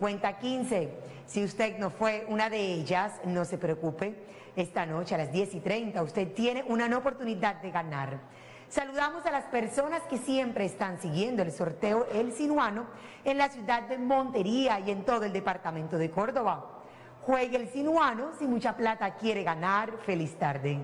5015. Si usted no fue una de ellas, no se preocupe. Esta noche a las 10 y 30 usted tiene una oportunidad de ganar. Saludamos a las personas que siempre están siguiendo el sorteo El Sinuano en la ciudad de Montería y en todo el departamento de Córdoba. Juegue el Sinuano si mucha plata quiere ganar. Feliz tarde.